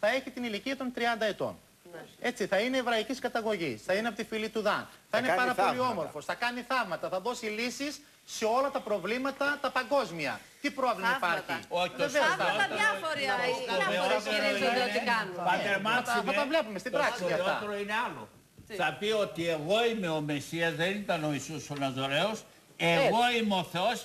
θα έχει την ηλικία των 30 ετών. Ναι. Έτσι, θα είναι εβραϊκής καταγωγής, θα είναι από τη φυλή του Δαν. Θα, είναι κάνει πάρα πολύ θαύματα. όμορφος, θα κάνει θαύματα, θα δώσει λύσεις σε όλα τα προβλήματα τα παγκόσμια. Τι πρόβλημα Θαύματα. υπάρχει; Όχι, το Βεβαίως, Θαύματα σπουδαιότερο- διάφορα, το διάφορα σπουδαιότερο ισχυρίζονται είναι- ότι κάνουν. Πάτερ θα Μάξιμε, τα- θα τα βλέπουμε στην πράξη Το κι αυτά. σπουδαιότερο είναι άλλο. Θα πει ότι εγώ είμαι ο Μεσσίας, δεν ήταν ο Ιησούς ο Ναζωραίος, εγώ είμαι ο Θεός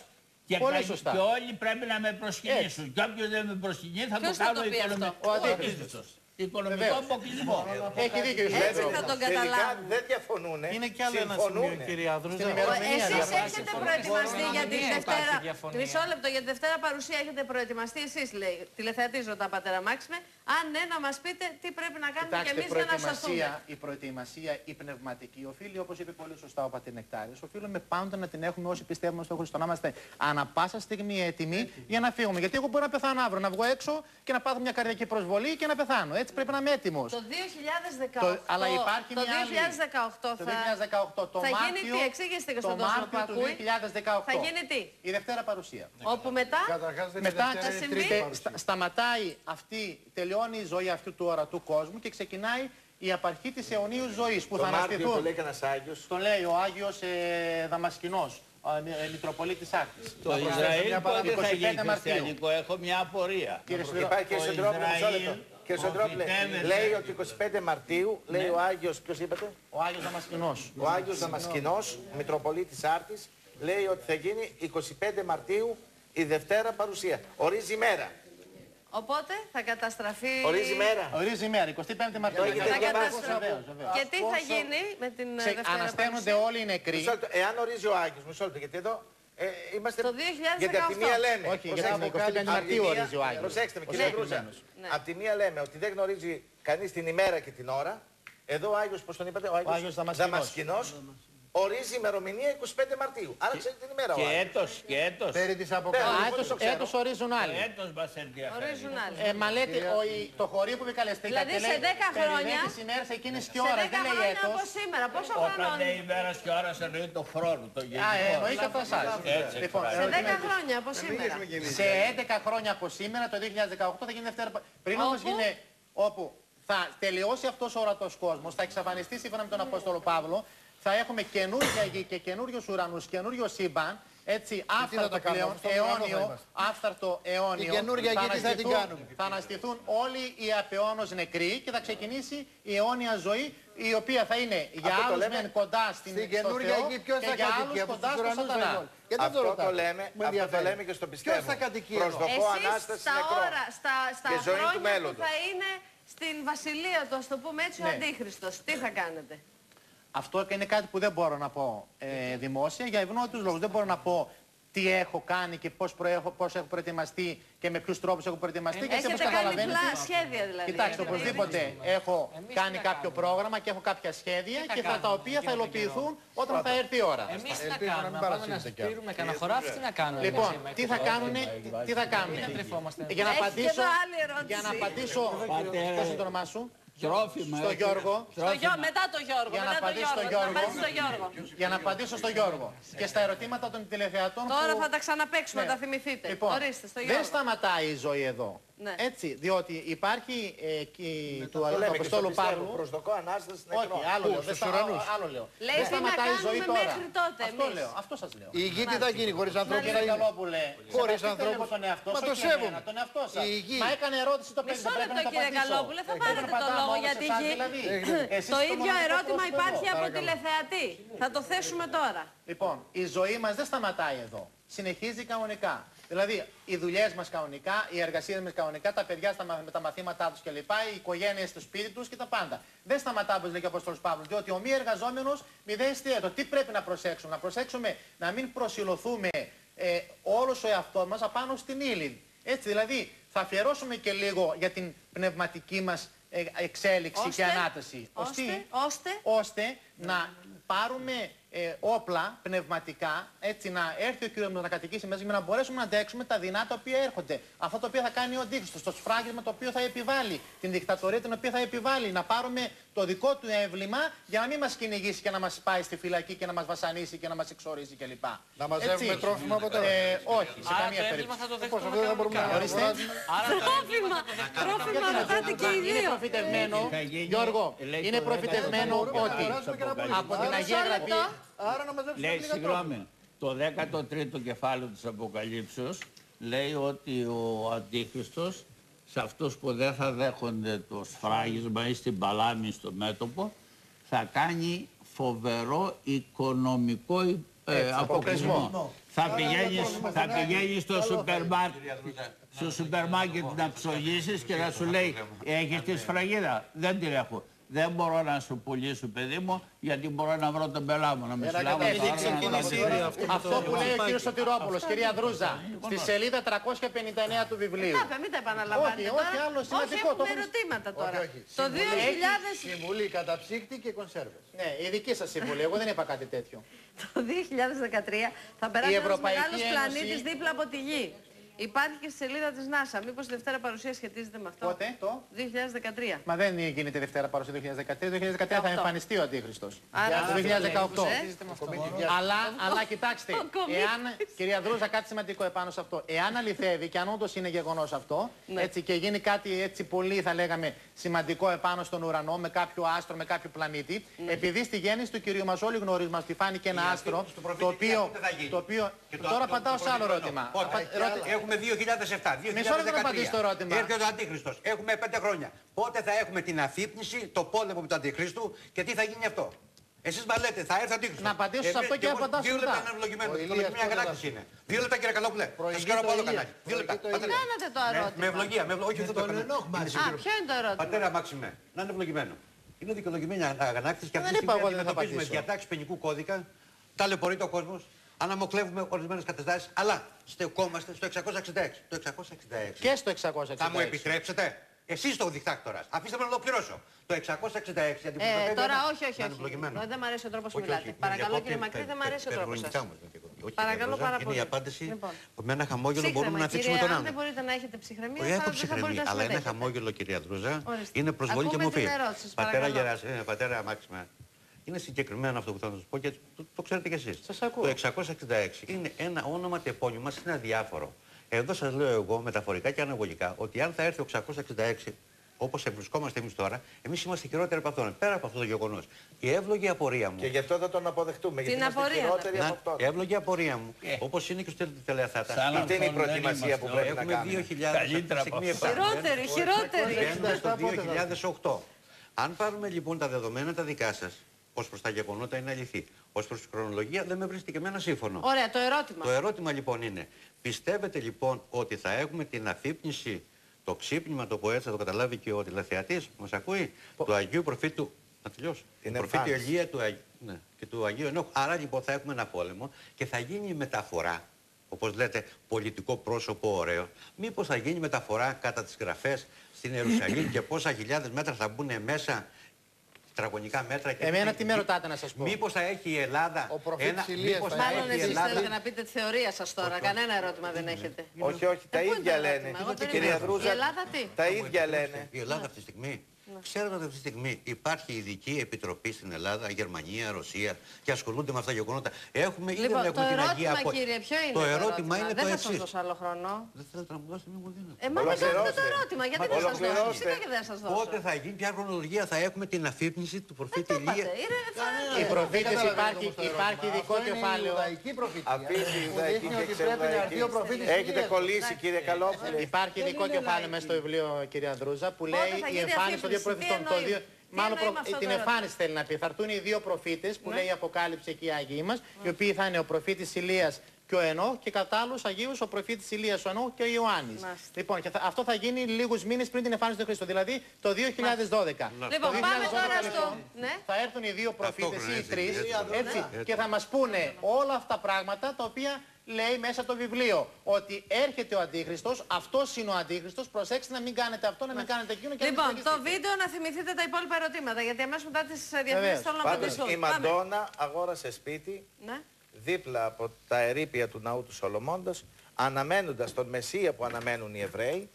και, Πολύ κα- σωστά. και όλοι πρέπει να με προσκυνήσουν. Και όποιος δεν με προσκυνεί θα Ποιος το θα κάνω το πει οικονομικό. αυτό; Ο αντίχρηστος. Οικονομικό Βεβαίως. αποκλεισμό. Έχει δίκιο η Έτσι Σουέδρου. θα τον Τελικά καταλάβουν. δεν διαφωνούν. Είναι κι άλλο ένα σημείο, κύριε Άδρουζα. Στην ημερομηνία Εσείς διαφωνεί. έχετε προετοιμαστεί Μπορώ να για τη μην υπάρχει Δευτέρα. διαφωνία. Μισό λεπτό, για τη Δευτέρα παρουσία έχετε προετοιμαστεί εσείς, λέει. Τηλεθεατή ρωτά πατέρα Μάξιμε. Αν ναι, να μας πείτε τι πρέπει να κάνουμε και Κοιτάξτε, εμείς για να σωθούμε. προετοιμασία, η προετοιμασία, η πνευματική, οφείλει, όπως είπε πολύ σωστά ο Πατήρ Νεκτάρης, οφείλουμε πάντοτε να την έχουμε όσοι πιστεύουμε στο Χριστό. Να είμαστε ανα πάσα στιγμή έτοιμοι για να φύγουμε. Γιατί εγώ μπορώ να πεθάνω αύριο, να βγω έξω και να πάθω μια καρδιακή προσβολή και να πεθάνω. Έτσι πρέπει να είμαι έτοιμος. Το 2018, Το- αλλά υπάρχει το μια άλλη. 2018 Το θα, 2018, το θα γίνει Μάρτιο, τι, εξήγηστε και το στον κόσμο που Μάρτιο του ακούει. 2018. Θα γίνει τι, Η Δευτέρα παρουσία. όπου μετά Καταρχάς δεν είναι Μετά Δευτέρα, θα είναι συμβεί. Τρίτη τε- παρουσία. στα- σταματάει αυτή, τελειώνει η ζωή αυτού του ορατού κόσμου και ξεκινάει η απαρχή της αιωνίου ζωής που Το θα Μάρτιο το αναστηθούν. λέει κανένας Άγιος. Το λέει ο Άγιος ε, Δαμασκηνός, ο, ε, Μητροπολίτης Άκης. Το Ισραήλ μια πότε θα 25 γίνει Μαρτίου. χριστιανικό, έχω μια απορία. Κύριε Σιδηρό, Υπάρχει και Το Σεντρόπουλο, μισό Ισραήλ λεπτό. Κύριε Σεντρόπουλε, οφειτεύεται- λέει ότι 25 Μαρτίου, λέει ο Άγιος, ποιος είπατε, ο Άγιος Δαμασκηνός. ο Άγιος Δαμασκηνός, Μητροπολίτης Άρτης, λέει ότι θα γίνει 25 Μαρτίου η Δευτέρα παρουσία. Ορίζει ημέρα. Οπότε θα καταστραφεί. Ορίζει ημέρα. Ορίζει ημέρα, 25 Μαρτίου. Το έχετε Θα διαβάσει. καταστραφεί. Βεβαίως, βεβαίως. Και τι θα Πόσο- γίνει με την ε, Ξε- Δευτέρα Ανασταίνονται παρουσία; όλοι οι νεκροί. Μισό λεπτό. Εάν ορίζει ο Άγιος, μισό λεπτό, γιατί εδώ ε, είμαστε... Το 2018. Γιατί από τη μία λέμε... Όχι, γιατί προσέξτε, είναι 25 απ' τη Μαρτίου μία- ορίζει ο Άγιος. Προσέξτε με, Ο κύριε Δρούζα. συγκεκριμένος. Ναι. Απ' τη μία λέμε ότι δεν γνωρίζει κανείς την ημέρα και την ώρα. Εδώ ο Άγιος, πώς τον είπατε, ο Άγιος, Άγιος Δαμασκηνός. Δαμασκηνός, ορίζει ημερομηνία 25 Μαρτίου. Άρα ξέρει την ημέρα ο Και Άγιος. έτος, και έτος. Περί της Α, Αποκάλυψης. πότε έτος, το ξέρω. έτος ορίζουν Το άλλοι. έτος μας ενδιαφέρει. Ορίζουν άλλοι. Ε, μα λέτε, ο, η- το χωρίο που επικαλεστήκατε Δηλαδή, σε λέει, 10 χρόνια- περιμένεις τις ημέρες εκείνες και Σε ώρες, 10 δεν λέει χρόνια έτος. από σήμερα, πόσο Όταν χρονών; λέει ημέρα και ώρα εννοεί το χρόνο, το Α, γενικό. ε, εννοεί και αυτό σας. Έτσι, Λοιπόν, εκφράζει. Σε ερωτήμα 10 εκεί. χρόνια από σήμερα. Σε 11 χρόνια από σήμερα, το 2018, θα γίνει Δευτέρα. πα- Πριν όμως Όπου; γίνει, όπου θα τελειώσει αυτός ο ορατός κόσμος, θα εξαφανιστεί σύμφωνα με τον Απόστολο Παύλο, θα έχουμε καινούργια γη και καινούριους ουρανούς, καινούριο σύμπαν, έτσι, θα άφθαρτο τα κάνουμε, πλέον, στον ουρανό θα αιώνιο, είμαστε. άφθαρτο αιώνιο. Η καινούργια γη τι θα την αναστηθούν- κάνουμε; Θα αναστηθούν όλοι οι απαιώνος νεκροί και θα ξεκινήσει η αιώνια ζωή, η οποία θα είναι για Αυτό το άλλους λέμε. μεν κοντά στην, Στην στο καινούργια Θεό γη ποιος και θα για κατοικεί άλλους από κοντά τους στο ουρανούς σατανά. εγώ. Γιατί δεν Αυτό το ρωτάτε. λέμε, Μου αυτό το ενδιαφέρει. λέμε και στο πιστεύω. Ποιος θα κατοικεί εδώ; Προσδοκώ Εσείς Ανάστασης στα νεκρών. ώρα, στα, στα Και ζωή του χρόνια που μέλλοντος. θα είναι στην βασιλεία του, ας το πούμε έτσι, ο Ναι. Αντίχριστος, τι θα κάνετε; Αυτό είναι κάτι που δεν μπορώ να πω ε, δημόσια για ευνόητους λόγους. Δεν μπορώ να πω τι έχω κάνει και πώς, προέχω, πώς έχω προετοιμαστεί και με ποιους τρόπους έχω προετοιμαστεί. γιατί Έχετε όπως κάνει καταλαβαίνετε, πλά σχέδια δηλαδή. Κοιτάξτε, Έχετε οπωσδήποτε έχω κάνει κάποιο πρόγραμμα και έχω κάποια σχέδια και θα, τα οποία θα υλοποιηθούν όταν θα έρθει η ώρα. Εμείς τι Ελπίζω να να μην κάνουμε, να πάμε να παρασύρετε κι άλλο. σπείρουμε κανένα χωράφι, τι να κάνουμε; εμείς Λοιπόν, σήμερα, τι έξω θα από κάνουνε, τι θα κάνουνε; τρεφόμαστε. Για να Έχει και απαντήσω, εδώ άλλη ερώτηση. για να απαντήσω, Πάτε- πώς είναι το όνομά σου, Τρόφιμα. στο έχει. Γιώργο, Στο Γιώ- μετά το Γιώργο, Για να μετά το απαντήσω στο Γιώργο. Να Γιώργο. απαντήσει στο Γιώργο. για να απαντήσω στον Γιώργο και στα ερωτήματα των τηλεθεατών Τώρα που... θα τα ξαναπαίξουμε, Ναι. τα θυμηθείτε. Λοιπόν, Ορίστε, στο δεν Γιώργο. σταματάει η ζωή εδώ. Ναι. Έτσι, διότι υπάρχει ε, εκεί του, Το του λέμε και στο Αποστόλου πιστεύω. Παύλου. Προσδοκώ Ανάσταση Όχι, νεκρών. άλλο λέω. Δεν στους στα- ουρανούς. άλλο λέω. Λέει δεν τι να σταματάει η ζωή κάνουμε τώρα. μέχρι τότε Αυτό εμείς. λέω, αυτό σας λέω. Η γη τι θα γίνει χωρίς ανθρώπους θα Κύριε είναι. Καλόπουλε, Χωρίς σεβαστείτε ανθρώπους. λίγο τον εαυτό Μα σας, το όχι σέβομαι. εμένα, τον εαυτό σας. Η γη. Μα έκανε ερώτηση το παιδί, Μισό δεν πρέπει λεπτό να το κύριε απαντήσω. Καλόπουλε, θα Ε, πάρετε δεν το απαντάμε λόγο μόνο για σε τη εσάς, γη. δηλαδή. Εσείς Το το ίδιο μοναδικό ερώτημα πρόσωπο υπάρχει εδώ. από τηλεθεατή. Θα το θέσουμε τώρα. Λοιπόν, η ζωή μας δεν σταματάει εδώ. Συνεχίζει κανονικά. Δηλαδή, οι δουλειές μας κανονικά, οι εργασίες μας κανονικά, τα παιδιά στα, μαθ- με τα μαθήματά τους κλπ. Οι οικογένειες στο σπίτι τους και τα πάντα. Δεν σταματά, όπως λέει και ο Απόστολος Παύλος, διότι ο μη εργαζόμενος μηδέν εστιατό. Τι πρέπει να προσέξουμε, να προσέξουμε να μην προσιλωθούμε ε, όλος ο εαυτός μας απάνω στην ύλη. Έτσι, δηλαδή, θα αφιερώσουμε και λίγο για την πνευματική μας εξέλιξη Ώστε, και ανάταση. ώστε, ώστε. ώστε να πάρουμε ε, όπλα πνευματικά, έτσι να έρθει ο Κύριος μας να κατοικήσει μέσα και να μπορέσουμε να αντέξουμε τα δεινά τα οποία έρχονται. Αυτό το οποίο θα κάνει ο Αντίχριστος, το σφράγισμα το οποίο θα επιβάλλει, την δικτατορία την οποία θα επιβάλλει, να πάρουμε το δικό του έμβλημα για να μην μας κυνηγήσει και να μας πάει στη φυλακή και να μας βασανίσει και να μας εξορίσει κλπ. Να μαζεύουμε Έτσι. τρόφιμα από τώρα. Ε, όχι, σε Άρα καμία το έμβλημα περίπτωση. θα το Πώς δεχτούμε αυτό δεν θα μπορούμε να Ορίστε. αγοράζουμε. Άρα το Τρόφιμα, τρόφιμα ρωτάτε και οι Είναι δύο. προφητευμένο, Θα γίνει- Γιώργο, λέει είναι το προφητευμένο Μπορούμε να ότι αγοράζουμε και να πουλήσουμε. από την Άρα- Αγία Μισό Γραφή. Λεπτό. Άρα να μαζέψουμε Λέει, λίγα συγγνώμη, το 13ο κεφάλαιο της Αποκαλύψεως λέει ότι ο Αντίχριστος σε αυτούς που δεν θα δέχονται το σφράγισμα ή στην παλάμη στο μέτωπο θα κάνει φοβερό οικονομικό ε, αποκλεισμό. Θα πηγαίνεις, θα πηγαίνεις στο σούπερ μάρκετ στο σούπερ μάρκετ να ψωνίσεις και να σου λέει έχεις τη σφραγίδα. Δεν την έχω. Δεν μπορώ να σου πουλήσω παιδί μου γιατί μπορώ να βρω τον πελά μου να με συλλάβω. Έχει πάρω να ξεκινήσει το ήδη βρω. αυτό. Αυτό που λέει ο κύριος Σωτηρόπουλος, κυρία Δρούζα, στη σελίδα 359 του βιβλίου. Τάπε, μην τα επαναλαμβάνετε Όχι, τώρα. όχι, άλλο σημαντικό, Όχι, το έχουμε έχουμε- ερωτήματα τώρα. Όχι, όχι. Το Συμβουλή- 2000... Συμβουλή καταψύκτη και κονσέρβες. Ναι, η δική σας συμβουλή, εγώ δεν είπα κάτι τέτοιο. Το 2013 θα περάσει ένας Ευρωπαϊκή μεγάλος Ένωση- πλανήτης δίπλα από τη Γη. Υπάρχει και στη σελίδα της NASA. Μήπως η Δευτέρα παρουσία σχετίζεται με αυτό; Πότε, το; 2013. Μα δεν γίνεται Δευτέρα παρουσία 2013. Το 2013 θα Αυτό. emφανιστεί ο Αντίχριστος. Άρα Το αυτό 2018. Ε; Αλλά, αλλά κοιτάξτε, Ο κομίτης. εάν, κυρία Δρούζα, κάτι σημαντικό επάνω σε αυτό. Εάν αληθεύει και αν όντως είναι γεγονός αυτό, Ναι. έτσι, και γίνει κάτι έτσι πολύ, θα λέγαμε, σημαντικό επάνω στον ουρανό, με κάποιο άστρο, με κάποιο πλανήτη, Ναι. επειδή στη γέννηση του κυρίου μας όλοι γνωρίζουμε ότι φάνηκε ένα άστρο, στο προφήτη το οποίο. πότε θα γίνει. Το οποίο Και το- τώρα το- απαντάω το σε άλλο προφήτη ερώτημα. Πότε; Απα- ρώτη- Έχουμε 2007, 2013. Μισό λεπτό να απαντήσω στο ερώτημα. Έρχεται ο Αντίχριστος. Έχουμε πέντε χρόνια. Πότε θα έχουμε την αφύπνιση, το πόλεμο με τον Αντιχρίστου και τι θα γίνει αυτό; Εσείς μας λέτε, θα έρθει ο Αντίχριστος. Να απαντήσω σε Εμείς- αυτό και εγώ- απαντάω Δύο σωστά. λεπτά είναι ευλογημένο. Ο Το Ηλίας λεπτό μια πότε αγανάκτηση θα- είναι. Δύο λεπτά κύριε Καλόπουλε. Θα σας Προηγεί κάνω το από άλλο Ηλίας. κανάλι. Δύο λεπτά. Προηγεί το Πατέρα. Κάνατε το Ναι, ερώτημα. Με ευλογία, με ευλογία. Όχι αυτό το τον έκανα. Ενόχ μαζί. Είναι Α, ποιο είναι το ερώτημα; Πατέρα Μάξιμε, να είναι ευλογημένο. Είναι δικαιολογημένη αγανάκτηση και Δεν αυτή τη είπα στιγμή εγώ, δεν θα αντιμετωπίζουμε απαντήσω. διατάξεις ποινικού κώδικα, ταλαιπωρείται ο κόσμος, αναμοκλεύουμε ορισμένες καταστάσεις, αλλά στεκόμαστε στο 666. Το 666. Και στο 666. Θα μου επιτρέψετε; Εσείς είστε ο δικτάκτορας. Αφήστε με να ολοκληρώσω. Το 666 Ε, αντιπροσωπεύει. τώρα ένα- όχι, όχι, να είναι όχι. ευλογημένο. Ε, Δεν μου αρέσει ο τρόπος που Όχι, μιλάτε. όχι, με Παρακαλώ διακόπτη, κύριε Μακρύ, πε- δεν μου αρέσει ο πε- τρόπος υπερβολικά σας. όμως με διακόπτη. Όχι, Παρακαλώ κύριε πάρα Ρόζα, πολύ. Είναι η απάντηση. Λοιπόν. Με ένα χαμόγελο μπορούμε να θίξουμε τον Αν άλλο. δεν μπορείτε να έχετε ψυχραιμία, Όχι, θα, έχω δεν θα ψυχραιμία, μπορείτε να αλλά ένα συμμετέχετε. χαμόγελο, κυρία Δρούζα, Ορίστε. είναι προσβολή και Ακούμε μορφή. την ερώτηση σας, Πατέρα παρακαλώ. Γεράς, ε, πατέρα Μάξιμα, είναι συγκεκριμένο αυτό που θα σας πω και το, το ξέρετε κι εσείς. Σας ακούω. Το 666 είναι ένα όνομα τεπώνυμο μα, είναι αδιάφορο. Εδώ σας λέω εγώ μεταφορικά και αναγωγικά ότι αν θα έρθει ο 666 όπως βρισκόμαστε εμείς τώρα, εμείς είμαστε χειρότεροι από αυτόν. Πέρα από αυτό το γεγονός. Η εύλογη απορία μου. Και γι' αυτό θα τον αποδεχτούμε. Γιατί Την είμαστε απορία, χειρότεροι Να, από αυτόν. η εύλογη απορία μου, Ε. όπως είναι και στο τελεαθάτα, Σαν Αυτή είναι η αυτόν δεν προετοιμασία είμαστε. που πρέπει να έχουμε κάνουμε. 2.000 Καλύτερα από στιγμή αυτά. επάνω. Χειρότερη, χειρότερη. Μπαίνουμε στο 2008. Αν πάρουμε λοιπόν τα δεδομένα τα δικά σας, ως προς τα γεγονότα είναι αληθή. Ω προς τη χρονολογία δεν με βρίσκει και εμένα σύμφωνο. Ωραία, το ερώτημα. Το ερώτημα λοιπόν είναι, πιστεύετε λοιπόν ότι θα έχουμε την αφύπνιση, το ξύπνημα, το πω έτσι, θα το καταλάβει και ο τηλεθεατής, μας ακούει, του Αγίου Προφήτου, να τελειώσω, Την του Προφήτη εμφάνιση. Ελία του Αγίου, ναι, και του Αγίου Ενόχου. Άρα λοιπόν θα έχουμε ένα πόλεμο και θα γίνει η μεταφορά, όπως λέτε, πολιτικό πρόσωπο ωραίο. Μήπως θα γίνει μεταφορά κατά τις γραφές στην Ιερουσαλήμ και πόσα χιλιάδες μέτρα θα μπουν μέσα τετραγωνικά μέτρα. Και Εμένα τι- τι με ρωτάτε να σας πω; Μήπως θα έχει η Ελλάδα Ο προφήτης ένα, Ηλίας μήπως θα θα Μάλλον έχει η εσείς Ελλάδα θέλετε να πείτε τη θεωρία σας τώρα. Κανένα ερώτημα δεν έχετε. Όχι, όχι, τα Ε, πού είναι ίδια το λένε. ερώτημα; Εγώ Κυρία περιμένω. Δρούζα, Η Ελλάδα τι; τα ίδια λένε. Η Ελλάδα αυτή τη στιγμή. Ξέρετε ότι αυτή τη στιγμή υπάρχει ειδική επιτροπή στην Ελλάδα, Γερμανία, Ρωσία και ασχολούνται με αυτά τα γεγονότα. Έχουμε ήδη Λοιπόν, δεν το έχουμε την Αγία ερώτημα, Απο- κύριε, ποιο είναι Το ερώτημα είναι Δεν το θα σας εξής. δώσω άλλο χρόνο. Δεν θέλετε να μου δώσετε, μην μου δίνετε. Ε, μα δεν κάνετε το Ολοκληρώστε. ερώτημα. Γιατί Μα δεν σας δώσω. ολοκληρώστε. Φυσικά και δεν θα σας δώσω. Πότε θα γίνει, ποια χρονολογία θα έχουμε την αφύπνιση του Δεν προφήτη το είπατε. Ηλία. Είναι Οι θα- προφήτες καταλαβαίνετε υπάρχει, όμως το ερώτημα. υπάρχει ειδικό Αυτό είναι η κεφάλαιο. Ιουδαϊκή προφητεία Αυτή η που Ιουδαϊκή δείχνει και ότι πρέπει να έρθει ο προφήτης Έχετε Ηλίας. κολλήσει κύριε Καλόπουλε. Υπάρχει Δεν ειδικό είναι κεφάλαιο λαϊκή. μέσα στο βιβλίο, κυρία Δρούζα, που λέει θα η γίνει εμφάνιση των δύο αφύπνιση, τι προφητών. Το εννοείς; δύο- Τι Μάλλον εννοεί προ- με αυτό την το ερώτημα; εμφάνιση θέλει να πει. Θα έρθουν οι δύο προφήτες που Ναι. λέει η Αποκάλυψη εκεί οι Άγιοι μας, οι οποίοι θα είναι ο προφήτης Ηλίας και ο Ενό και κατά άλλους Αγίους ο προφήτης Ηλίας ο Ενό και ο Ιωάννης. Μάλιστα. Λοιπόν, και θα- αυτό θα γίνει λίγους μήνες πριν την εμφάνιση του Χριστού, δηλαδή το 2012. Λοιπόν, Το πάμε 2012 τώρα στο... λοιπόν, Ναι. Θα έρθουν οι δύο προφήτες ή Ταυτόχρονα, οι έτσι, τρει έτσι, έτσι, και θα μας πούνε όλα αυτά τα πράγματα τα οποία λέει μέσα το βιβλίο. Ότι έρχεται ο Αντίχριστος, αυτός είναι ο Αντίχριστος, προσέξτε να μην κάνετε αυτό, να μην κάνετε εκείνο και να μην Λοιπόν, το σφραγιστείτε. βίντεο να θυμηθείτε τα υπόλοιπα ερωτήματα, γιατί αμέσως μετά τις διαφημίσεις Βεβαίως. θέλω να Πάντως απαντηθούν. η Πάμε. Μαντόνα αγόρασε σπίτι Ναι. Δίπλα από τα ερήπια του ναού του Σολομώντος, αναμένοντας τον Μεσσία που αναμένουν οι Εβραίοι,